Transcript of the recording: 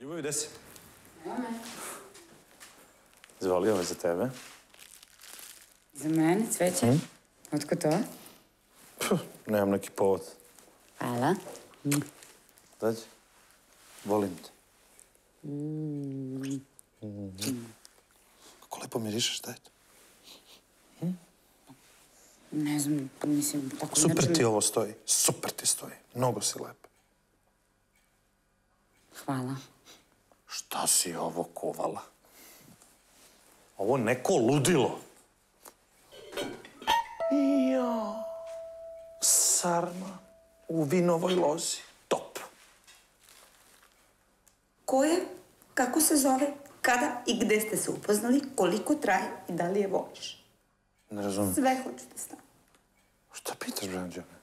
Ljubavi, gde si? Evo me. Zvali ovo za tebe. Za mene cveće? Otko to? Puh, nemam neki povod. Hvala. Dođi. Volim te. Kako lepo mirišeš, šta je to? Ne znam, mislim, tako Super ti ovo stoji. Super ti stoji. Mnogo si lepa. Hvala. Šta si ovo kovala? Ovo neko ludilo. Ja. Sarma u vinovoj lozi. Top. Ko je, kako se zove, kada i gde ste se upoznali, koliko traje i da li je voliš. Ne razumijem. Sve hoću da znam. Šta pitaš, Branđane?